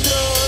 no